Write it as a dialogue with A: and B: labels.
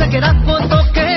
A: se quedan fotos que